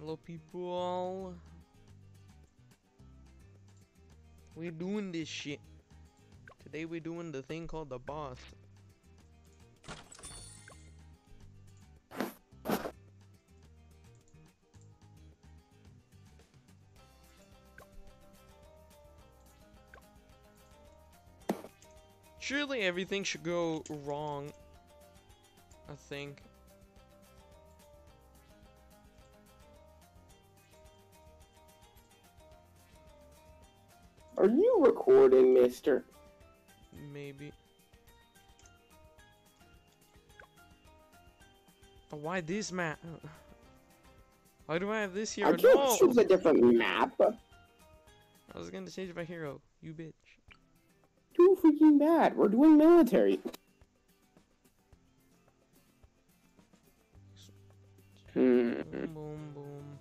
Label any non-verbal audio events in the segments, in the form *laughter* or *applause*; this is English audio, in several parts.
Hello, people. We're doing this shit. Today we're doing the thing called the boss. Surely everything should go wrong. I think. Recording, mister? Maybe. Why this map? Why do I have this I can't No! choose a different map. I was gonna change my hero. You bitch. Too freaking bad. We're doing military. Hmm. Boom, boom, boom.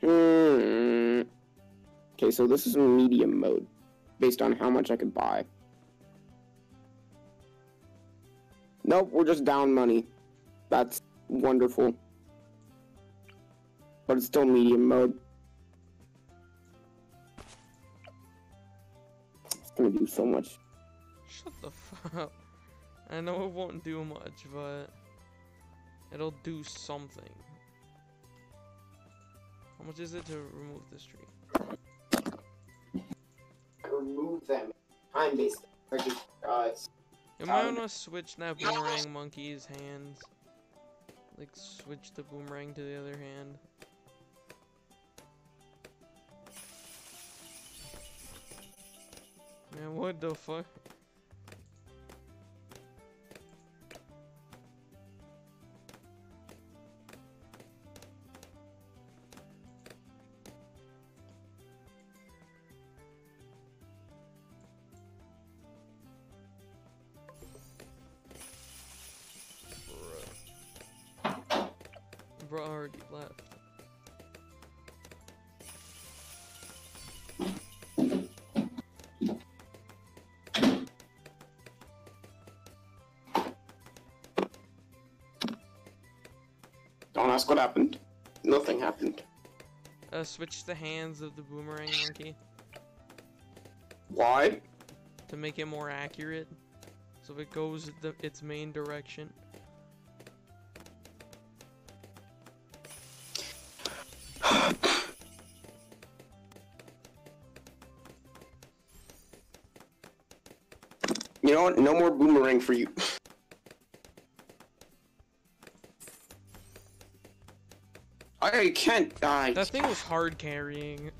Hmm. Okay, so this is medium mode, based on how much I could buy. Nope, we're just down money. That's wonderful. But it's still medium mode. It's gonna do so much. Shut the fuck up. I know it won't do much, but it'll do something. How much is it to remove this tree? Remove them. Time based. Uh, You might Um, wanna switch that boomerang monkey's hands. Like switch the boomerang to the other hand. Man, what the fuck? Ask what happened. Nothing happened. Uh, switch the hands of the boomerang monkey Why? to make it more accurate. So it goes the, its main direction. You know what? No more boomerang for you. I can't die. That thing was hard carrying.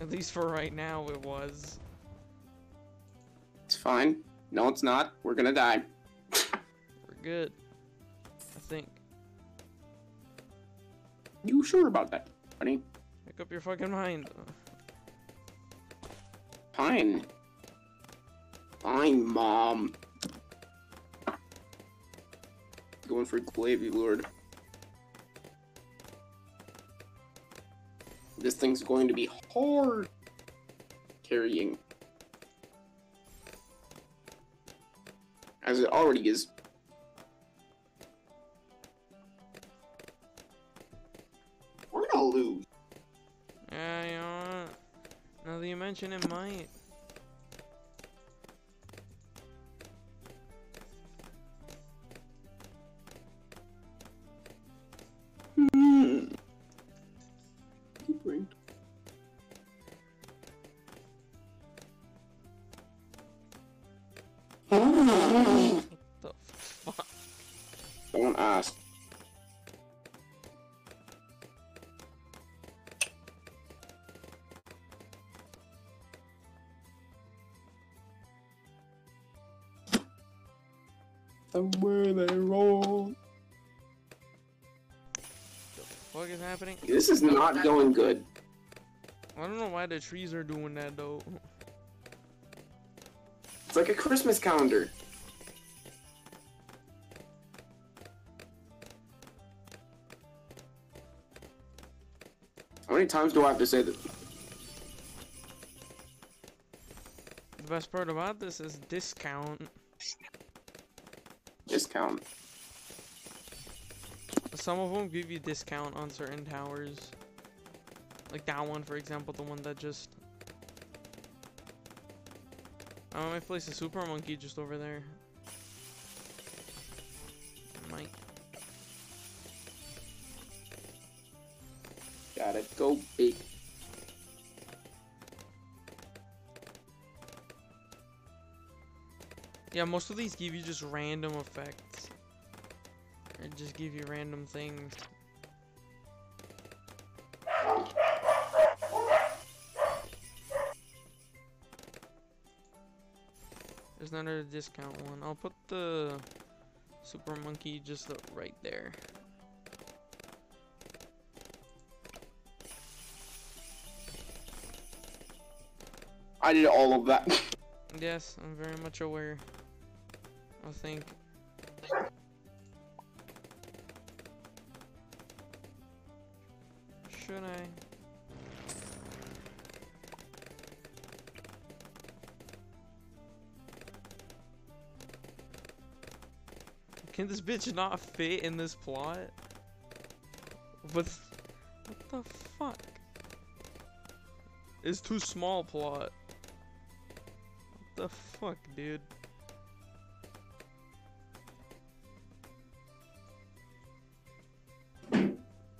At least for right now, it was. It's fine. No, it's not. We're gonna die. We're good. I think. You sure about that, honey? Make up your fucking mind. Fine. Fine, mom. Going for Glaive Lord. This thing's going to be hard carrying. As it already is. We're gonna lose. Yeah, you know? Now that you mention it, might. This is not going good. I don't know why the trees are doing that though. It's like a Christmas calendar. How many times do I have to say that? The best part about this is discount. Discount. Some of them give you discount on certain towers. Like that one, for example, the one that just. I might place a super monkey just over there. Might. Gotta Go big. Yeah, most of these give you just random effects. Or just give you random things. There's another discount one. I'll put the super monkey just right there. I did all of that. *laughs* Yes, I'm very much aware. I think. Can this bitch not fit in this plot? With what the fuck? It's too small plot. What the fuck, dude?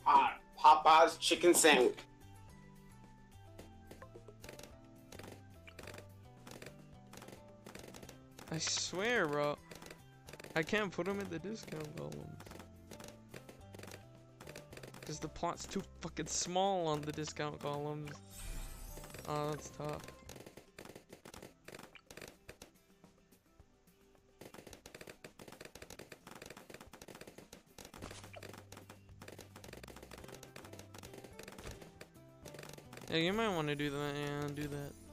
Ah, Popeye's chicken sandwich. I swear, bro. I can't put them in the discount columns. Because the plot's too fucking small on the discount columns. Oh, that's tough. Yeah, you might want to do that. Yeah, do that.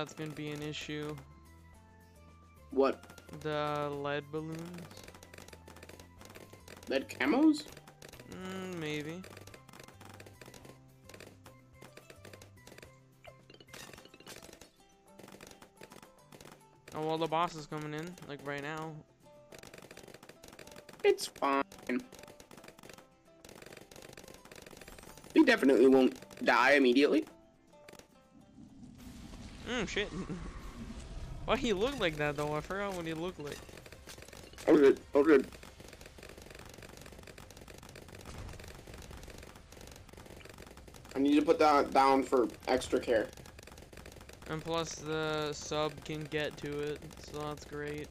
That's gonna be an issue. What? The lead balloons? Lead camos? Mm, maybe. Oh well, the boss is coming in, like right now. It's fine. We definitely won't die immediately. Mm, shit. *laughs* Why he look like that though? I forgot what he looked like. Oh good. Oh good. I need to put that down for extra care. And plus the sub can get to it, so that's great.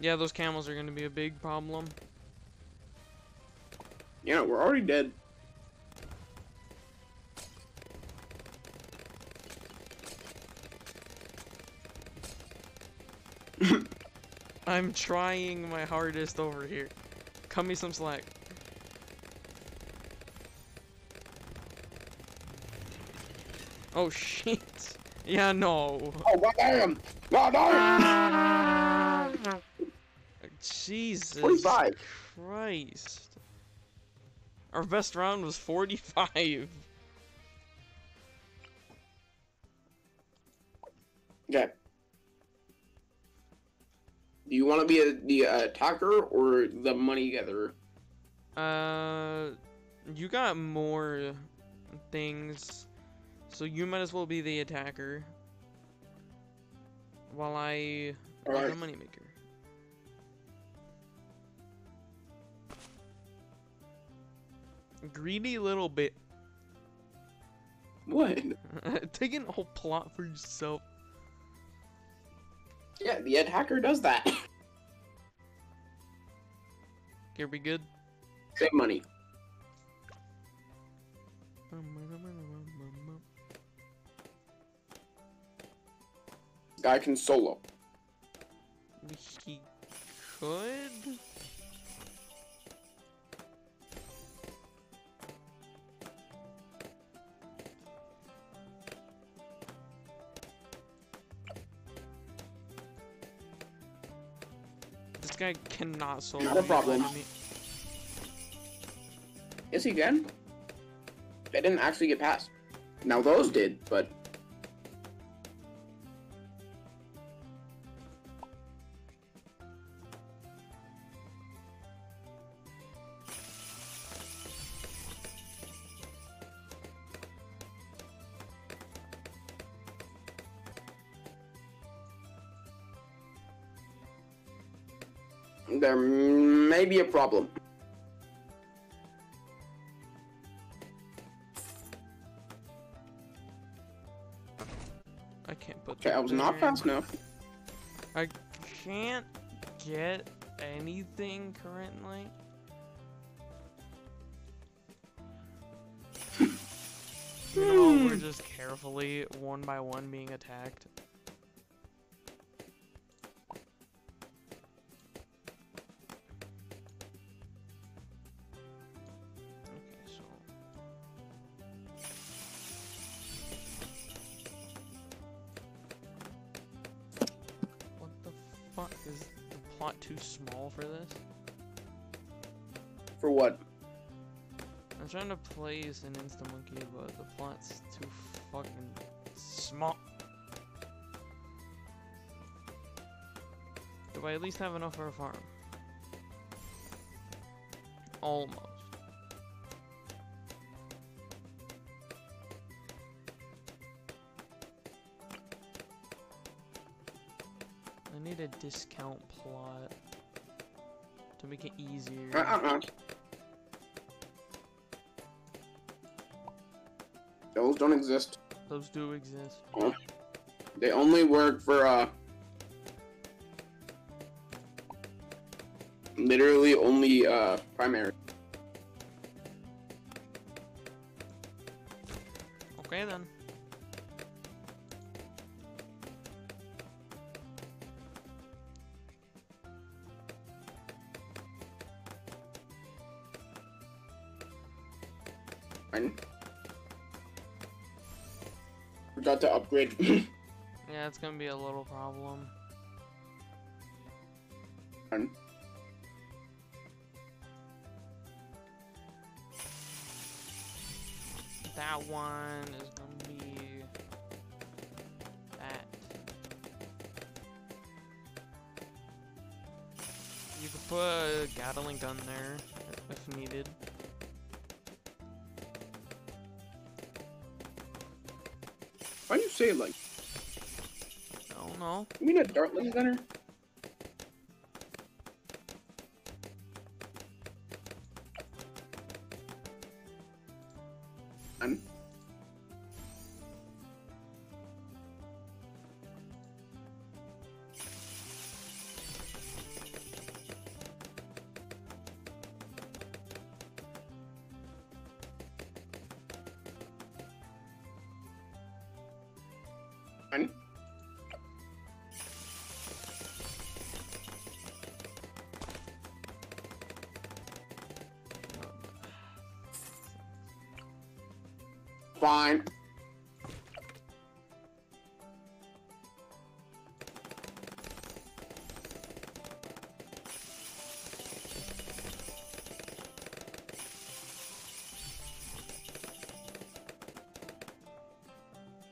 Yeah, those camels are gonna be a big problem. Yeah, we're already dead. *laughs* I'm trying my hardest over here. Cut me some slack. Oh *laughs* shit. Yeah, no. Oh goddamn! Goddamn! Jesus 45. Christ. Our best round was 45. Okay. Do you want to be a, the uh, attacker or the money gatherer? Uh, you got more things, so you might as well be the attacker. While I be the Alright. moneymaker. Greedy little bit. What? *laughs* Taking a whole plot for yourself. Yeah, the attacker does that. *laughs* Here we good? Save money. Guy can solo. He could. Guy cannot solo. Not a problem. Yes, he can. They didn't actually get past. Now those did, but may be a problem. I can't put. Okay, I was not there. fast enough. I can't get anything currently. Even though we're Hmm. just carefully, one by one, being attacked. For this? For what? I'm trying to place an Insta Monkey, but the plot's too fucking small. Do I at least have enough for a farm? Almost. I need a discount plot to make it easier. Uh-uh. Those don't exist. Those do exist. They only work for uh literally only uh primary. Forgot to upgrade. Yeah, it's gonna be a little problem. Fine. That one is gonna be that. You could put a Gatling gun there if needed. Say it like? I don't know. You mean a Dartling Gunner?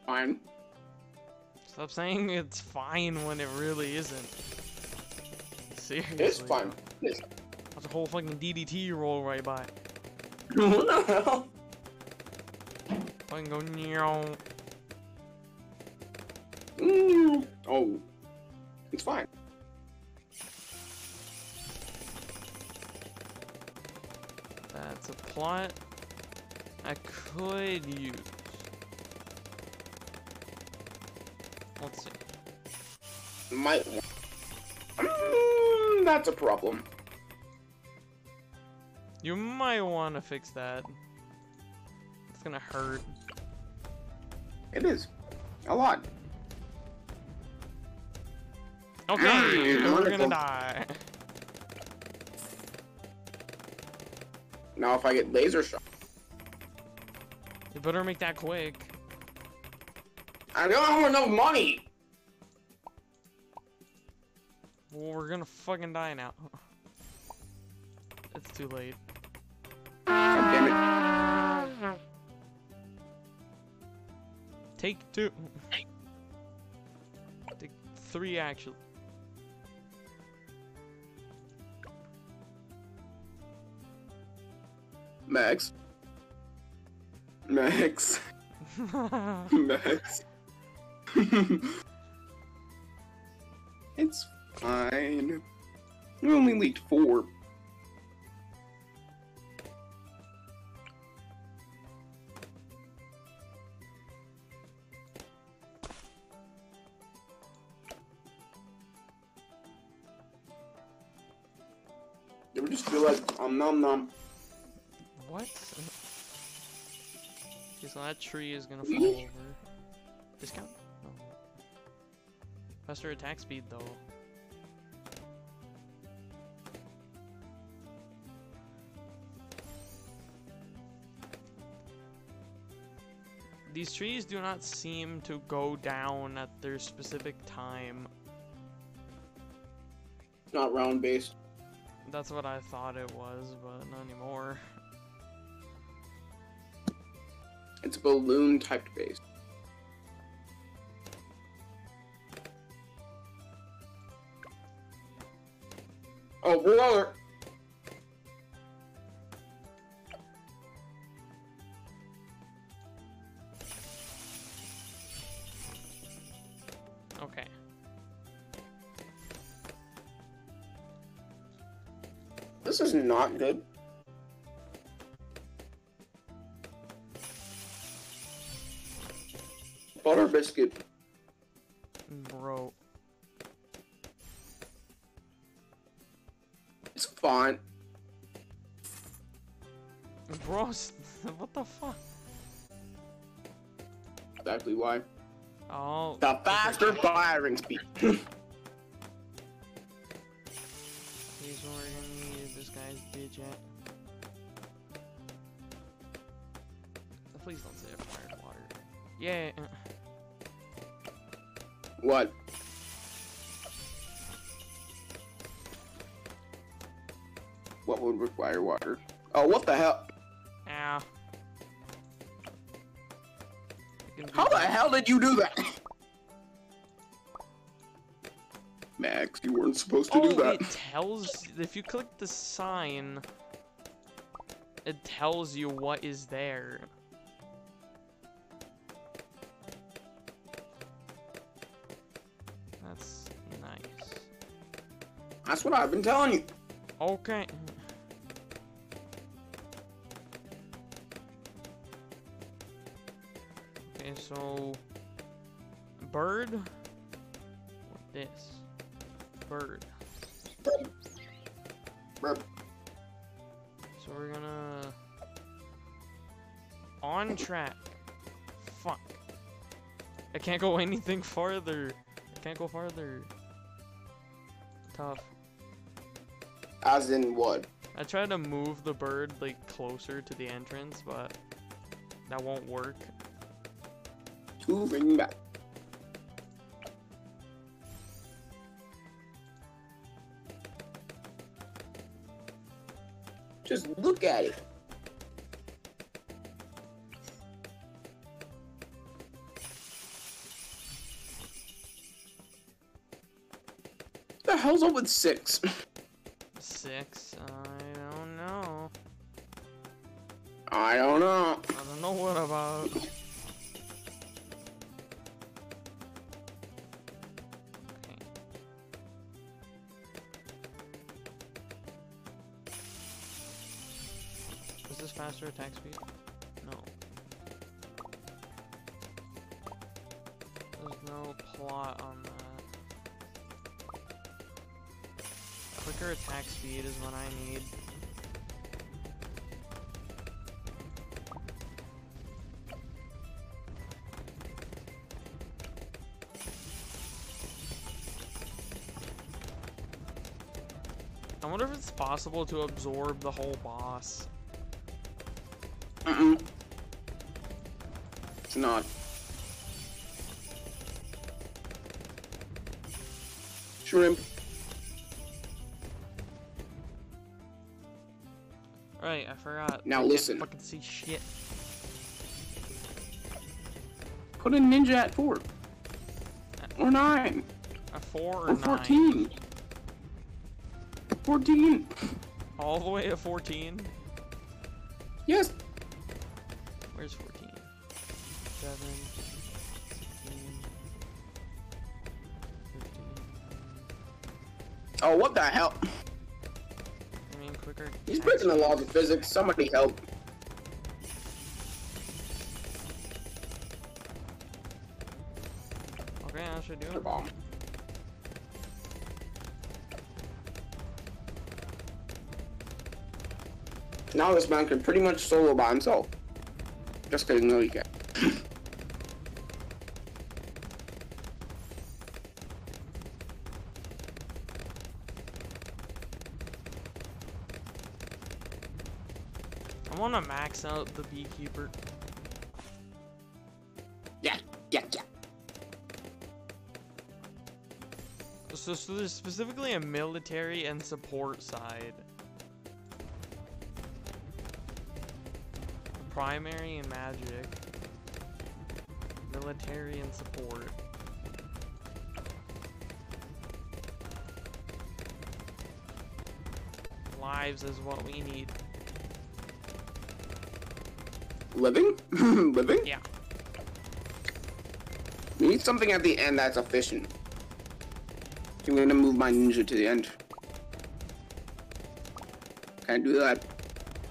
Fine. Stop saying it's fine when it really isn't. Seriously. It's fine. It's That's a whole fucking DDT roll right by. *laughs* what the hell? Fucking go meow. Mm. Oh, it's fine. That's a plot I could use. Let's see. Might. Mm, that's a problem. You might want to fix that. It's gonna hurt. It is a lot. Okay, Mm, we're wonderful. gonna die. Now, if I get laser shot, You better make that quick. I don't have enough money. Well, we're gonna fucking die now. *laughs* It's too late. God damn it. Take two. *laughs* Take three, actually. Max. Max. *laughs* Max. *laughs* it's fine. We only leaked four. You ever just feel like um nom nom? what? So that tree is gonna fall over. Discount? Faster attack speed, though. These trees do not seem to go down at their specific time. Not round based. That's what I thought it was, but not anymore. It's balloon typed base. Oh, brother! Okay. This is not good. Butter biscuit. Fine. Bro, *laughs* what the fuck? Exactly why. Oh. The faster firing speed. *laughs* Here's where we're gonna need this guy's bitch at. Please don't say I fired water. Yeah. what? Would require water? Oh, what the hell? Ow. You can do How the hell did you do that? Max, you weren't supposed to Oh, do that. it tells if you click the sign, it tells you what is there. That's nice. That's what I've been telling you. Okay. So bird or this bird. Bruh. So we're gonna on track. Fuck. I can't go anything farther. I can't go farther. Tough. As in what? I tried to move the bird like closer to the entrance, but that won't work. Moving back. Just look at it. The hell's up with six? Six. I don't know. I don't know. I don't know what about. Faster attack speed? No. There's no plot on that. Quicker attack speed is what I need. I wonder if it's possible to absorb the whole boss. Mm-mm. It's not. Shrimp. Right, I forgot. Now I listen. Can't fucking see shit. Put a ninja at four. Or nine. Four or, or nine. fourteen. Fourteen. All the way to fourteen. Yes. Where's 14? 7, 16, 15. Oh, what the hell? I mean, quicker. He's breaking the laws of physics. Somebody help. Okay, I should do The it. bomb. Now this man can pretty much solo by himself. Just kidding, no he can't. I want to max out the beekeeper. Yeah, yeah, yeah. So, so there's specifically a military and support side. Primary and magic. Military and support. Lives is what we need. Living? *clears throat* Living? Yeah. We need something at the end that's efficient. I'm gonna move my ninja to the end. Can't do that.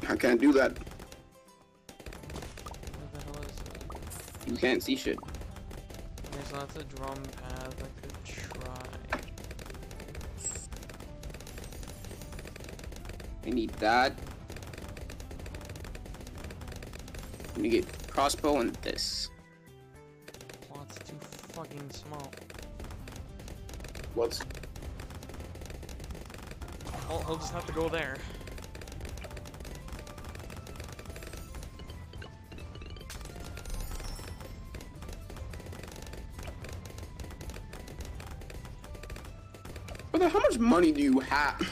I can't do that. You can't see shit. Okay, so that's a drum path. I could try. I need that. Let me get crossbow and this. Plot's too fucking small. What's I'll, I'll just have to go there. How much money do you have?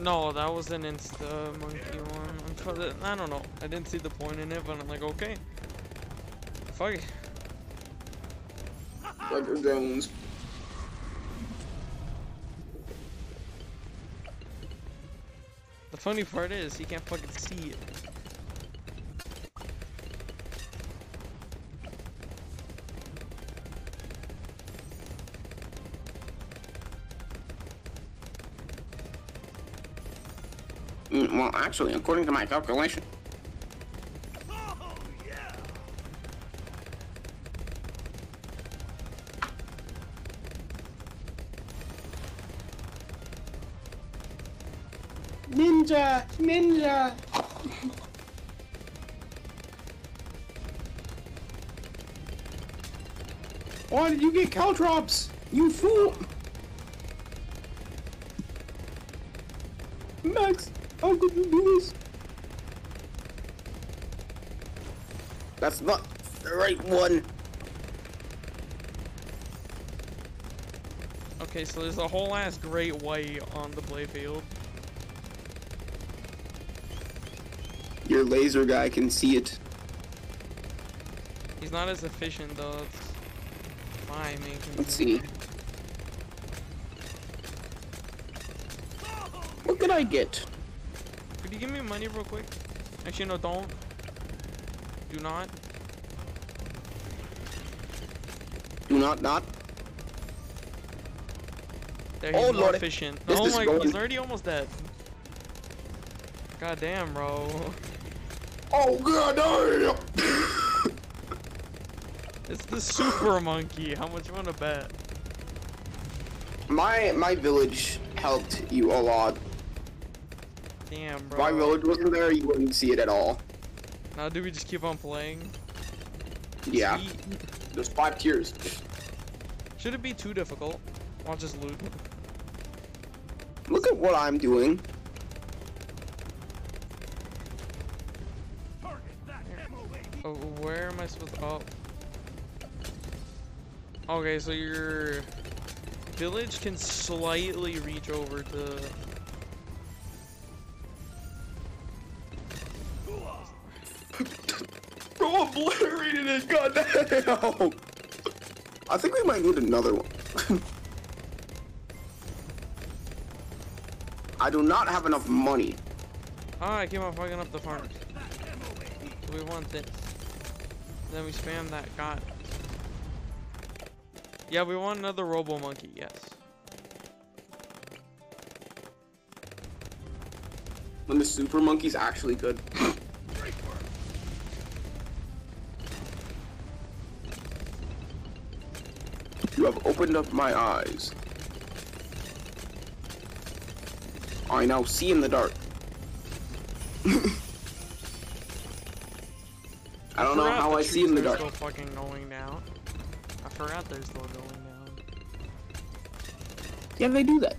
No, that was an Insta monkey one. To, I don't know. I didn't see the point in it, but I'm like, okay. Fuck it. Your drones. The funny part is, he can't fucking see it. Mm, well, actually, according to my calculation. Ninja! Ninja! Why did you get caltrops? You fool! Max, how could you do this? That's not the right one. Okay, so there's a whole ass great white on the playfield. Your laser guy can see it. He's not as efficient though. It's my main concern. Let's see. What could I get? You give me money real quick? Actually, no, don't. Do not. Do not not. There, he's Oh, more Lord. efficient. This oh my, going- he's already almost dead. God damn, bro. Oh god damn! It's the super monkey. How much you wanna bet? my my village helped you a lot. Damn, If my village wasn't there, you wouldn't see it at all. Now do we just keep on playing? Yeah. Sweet. There's five tiers. Should it be too difficult? I'll just loot. Look at what I'm doing. Oh, where am I supposed to? Oh. Okay, so your village can slightly reach over to. God damn. I think we might need another one. I do not have enough money. Oh, I came on fucking up the farm. So we want this. Then we spam that god. Yeah, we want another Robo Monkey, yes. When the super monkey's actually good. *laughs* have opened up my eyes. I now see in the dark. *laughs* I don't know how I see in the dark. Still fucking going down. I forgot they're still going down. Yeah, they do that.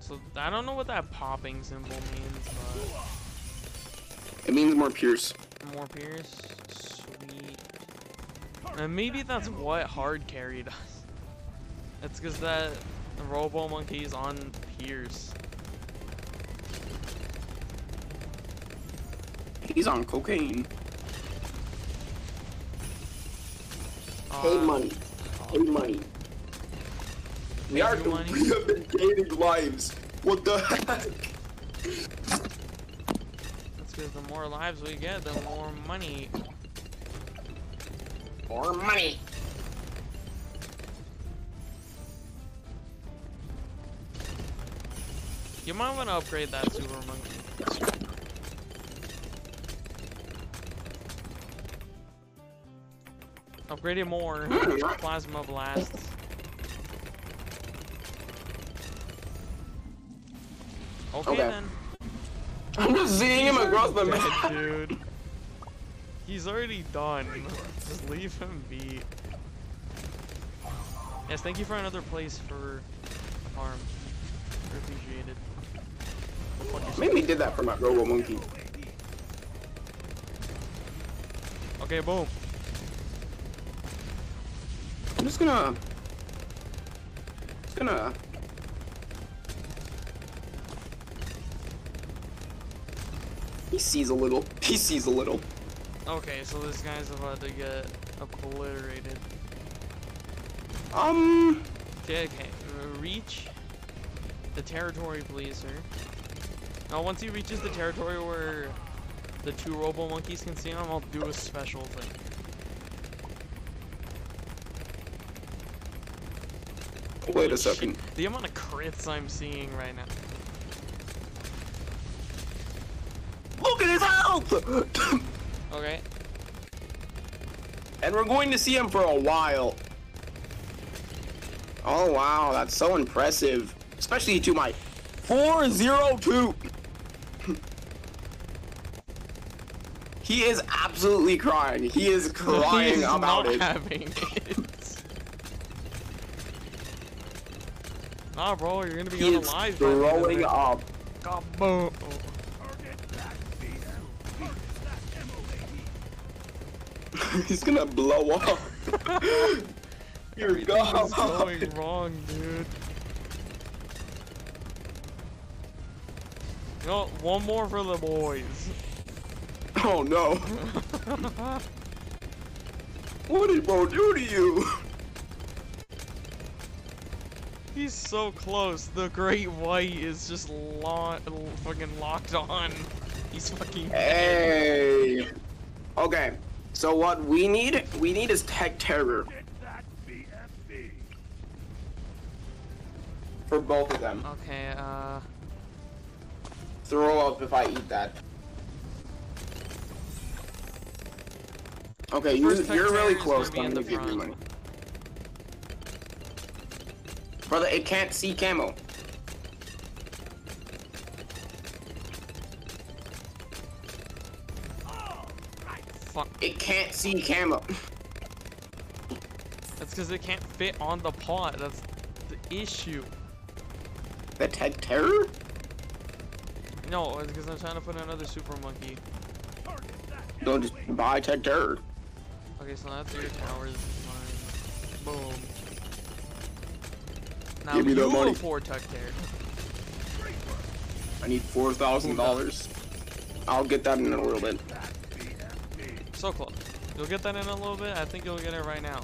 So I don't know what that popping symbol means, It means more Pierce. more Pierce. And maybe that's what hard carried us. It's because that Robo Monkey is on Pierce. He's on cocaine. Uh, money. Pay money. We are Pay money? *laughs* we have been gaining lives. What the heck? That's because the more lives we get, the more money. More money. You might want to upgrade that Super Monkey. Upgrade it more. Hmm. Plasma blasts. Okay, Okay. then. I'm just seeing him across the map. dude. He's already done. *laughs* Just leave him be. Yes, thank you for another place for farm. Appreciated. Maybe he did that for my Robo Monkey. Okay, boom. I'm just gonna. Just gonna. He sees a little. *laughs* He sees a little. Okay, so this guy's about to get obliterated. Um. Okay, okay. Reach the territory, please, sir. Now, once he reaches the territory where the two Robo Monkeys can see him, I'll do a special thing. Wait a second. shit, The amount of crits I'm seeing right now. Look at his health! *laughs* Okay. and we're going to see him for a while. Oh wow, that's so impressive. Especially to my 402. *laughs* he is absolutely crying. He is *laughs* crying He's about not it. having *laughs* it. Nah, bro, you're gonna be He by the end throwing up. Kaboom. He's gonna blow up. *laughs* You're Everything is gone. going wrong, dude. No, one more for the boys. Oh no. *laughs* What did Bo do to you? He's so close. The great white is just lo fucking locked on. He's fucking dead. Hey. Okay. So what we need, we need is Tech Terror. For both of them. Okay, uh, Throw up if I eat that. Okay, you, you're really close. gonna I'm gonna give you money. Brother, it can't see camo. It can't see camo. That's because it can't fit on the pot. That's the issue. The Tech Terror? No, it's because I'm trying to put another super monkey. Don't just buy Tech Terror. Okay, so that's your tower. This is mine. Boom. Now Give me you that money. afford there. I need four thousand dollars. I'll get that in a little bit. So close. You'll get that in a little bit. I think you'll get it right now.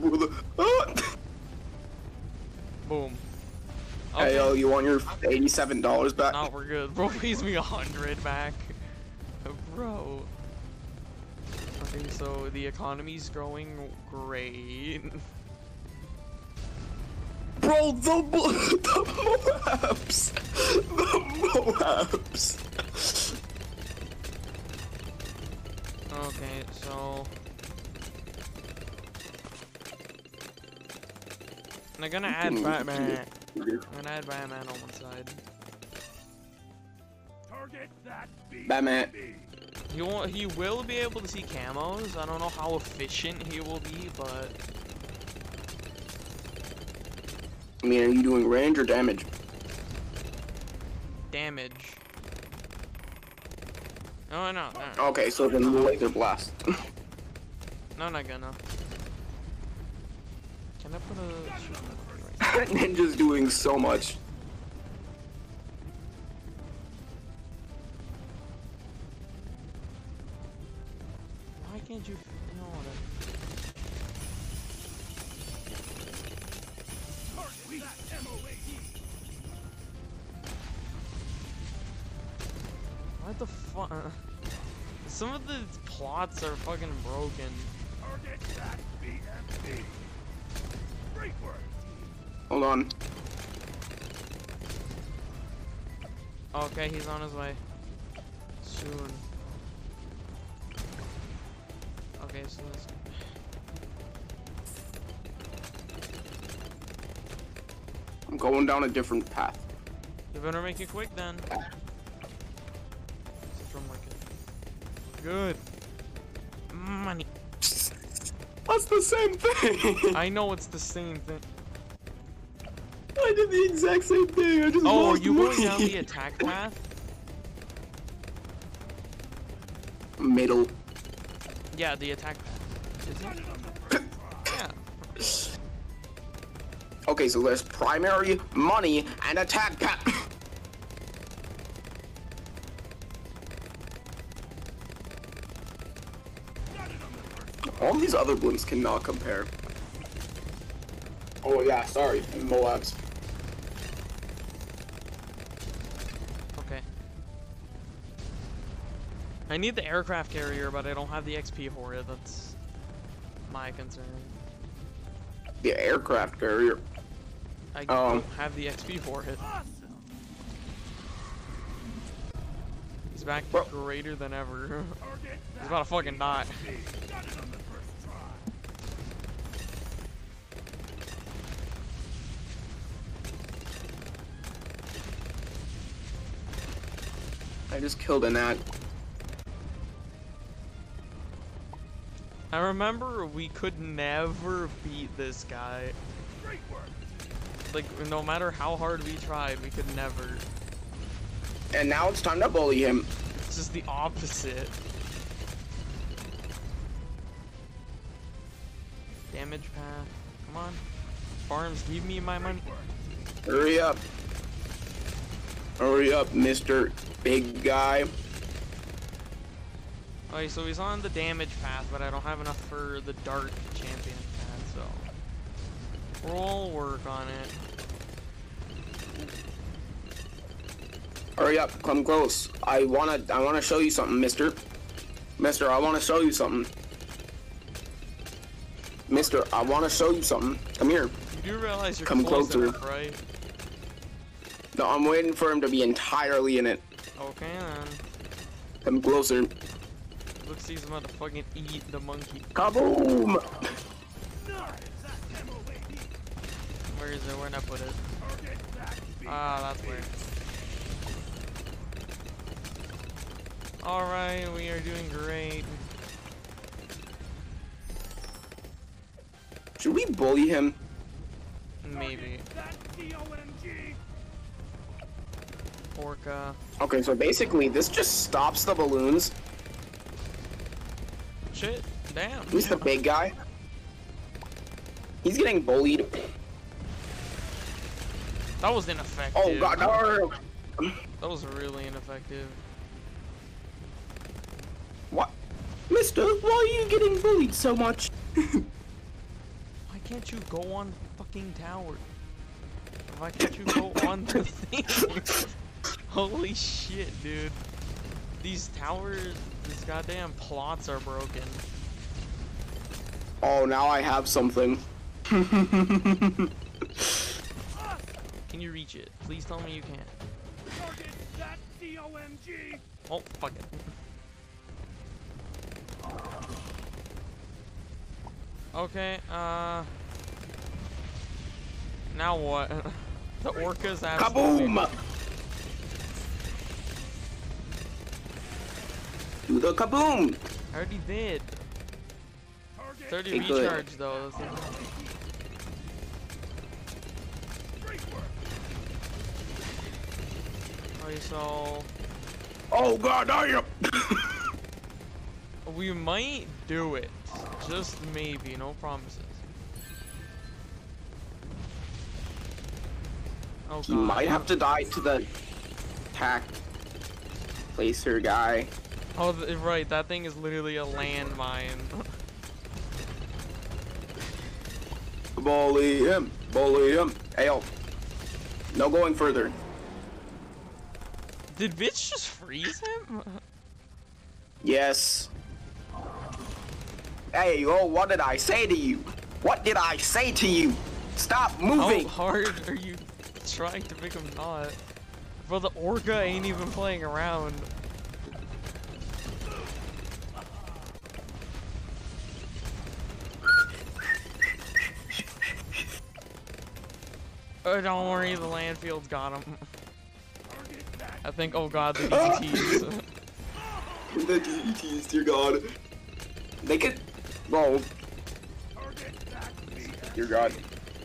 *laughs* Boom. Hey, yo, you want your eighty-seven dollars back? No, we're good. *laughs* Bro pays me a hundred back. Bro. Okay, so the economy's growing great. *laughs* Bro, the Mo- the Moabs, the Moabs. Okay, so I'm gonna hmm, add hmm, Batman. Hmm. I'm gonna add Batman on one side. Target that Batman. He won't. He will be able to see camos. I don't know how efficient he will be, but I mean, are you doing range or damage? damage. No, no, no, Okay, so then laser blast. *laughs* no, not gonna. Can I put a? *laughs* Ninja's doing so much. Hold on. Okay, he's on his way. Soon. Okay, so let's. I'm going down a different path. You better make it quick then. Is it from like Good. Money. That's the same thing. *laughs* I know it's the same thing. I did the exact same thing. I just Oh, are lost you going money. down the attack path? middle? Yeah, the attack path. Is it? it on the first try. Yeah. Okay, so there's primary, money, and attack path. Got it on the first try. All these other blimps cannot compare. Oh yeah, sorry, Moabs. I need the aircraft carrier, but I don't have the XP for it. That's my concern. The aircraft carrier. I Um. don't have the XP for it. He's back Bro. greater than ever. *laughs* He's about to fucking die. B. Got it on the first try. I just killed an ad. I remember we could never beat this guy. Great work. Like, no matter how hard we tried, we could never. And now it's time to bully him. It's just the opposite. Damage path. Come on. Farms, give me my money. Hurry up. Hurry up, Mr. Big Guy. Okay, so he's on the damage path, but I don't have enough for the dark champion path, so we'll work on it. Hurry up, come close. I wanna I wanna show you something, mister. Mister, I wanna show you something. Mister, I wanna show you something. Come here. You do realize you're Come close closer. enough, right? No, I'm waiting for him to be entirely in it. Okay then. Come closer. Looks he's about to fucking eat the monkey. Kaboom! Nice. That MOAE. Where is it? Where'd I put it? Target that B. Ah, that's where. Alright, we are doing great. Should we bully him? Maybe. Orca. Okay, so basically this just stops the balloons. Shit. Damn. Who's the big guy? He's getting bullied. That was ineffective. Oh god, no! That was really ineffective. What? Mister, why are you getting bullied so much? *laughs* Why can't you go on the fucking tower? Why can't you go on the *laughs* thing? *laughs* Holy shit, dude. These towers, these goddamn plots are broken. Oh, now I have something. *laughs* Can you reach it? Please tell me you can. Target that ZOMG! Oh, fuck it. Okay, uh... Now what? *laughs* the orcas absolutely... Kaboom! Do the kaboom! Uh, I already did. Target 30 Hey, good. recharge though. that's the- great so... Oh god, I am. *laughs* We might do it. Just maybe, no promises. Oh god. You might have to die to the attack placer guy. Oh, right, that thing is literally a landmine. Bully him, bully him. Hey. No going further. Did Bitch just freeze him? *laughs* Yes. Hey, yo, what did I say to you? What did I say to you? Stop moving! How hard are you trying to make him not? Bro, the Orca ain't even playing around. Oh, don't worry, the landfield's got him. I think, oh god, the *laughs* DDTs. The DDTs, dear god. They could. Bro, target that BS! dear god.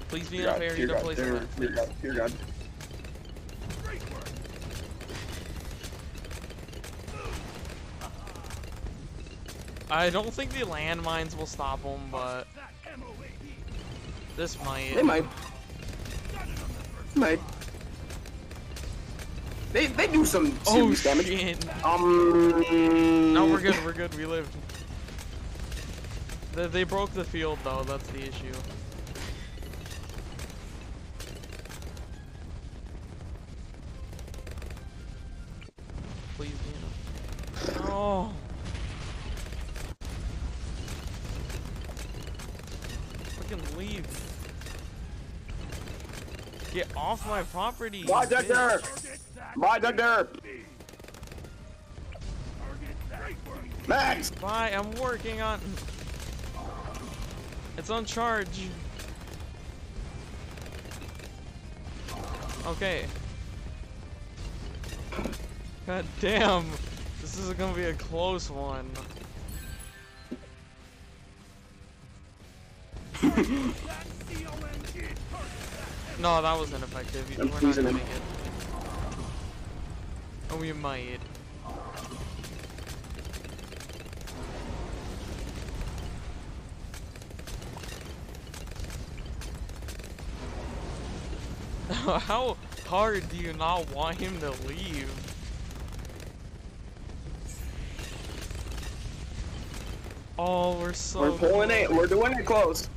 Please be Dear in a god, area dear to god, place dear, dear god, dear god. I don't think the landmines will stop them, but this might. They might. They, they do some Oh serious damage. shit. Um. No, we're good, we're good, we lived. They, they broke the field though, that's the issue. My property. My Why the bitch. dirt? Target that Buy the derp! B! Target that great work! Max! Bye, I'm working on. It's on charge. Okay. God damn. This is gonna be a close one. *laughs* That ZOMG! Target that No, that was ineffective. You- I'm We're not gonna make it. Oh, we might. *laughs* How hard do you not want him to leave? Oh, we're so We're pulling it. We're doing it close.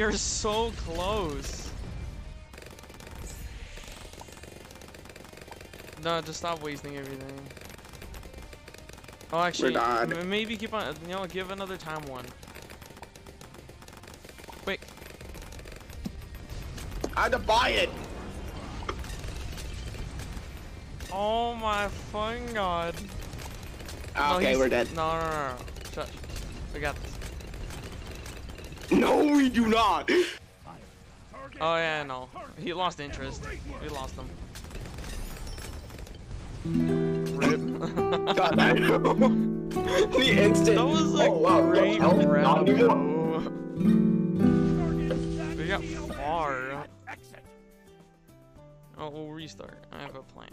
Are so close. No, just stop wasting everything. Oh, actually, maybe keep on. You know, give another time one. Quick. I had to buy it. Oh my fucking god. Okay, he's- we're dead. No, no, no, no. Shush. We got this. *laughs* No, we do not. Oh yeah, no. He lost interest. We lost him. Rip. God, that, *laughs* the instant. That was a oh, wow, great no, not round. though. We got far. Oh, we'll restart. I have a plan.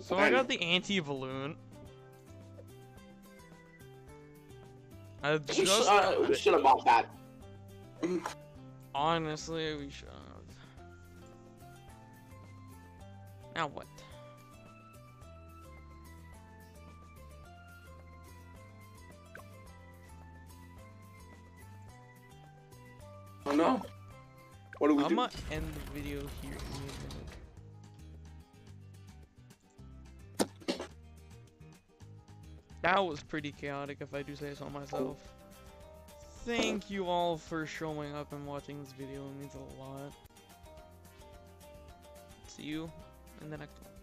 So I got the anti-balloon. I just we, uh, we should have bought that. Honestly, we should have. Now what? Oh no. What do we I'm do? I'm gonna end the video here. That was pretty chaotic, if I do say so myself. Thank you all for showing up and watching this video. It means a lot. See you in the next one.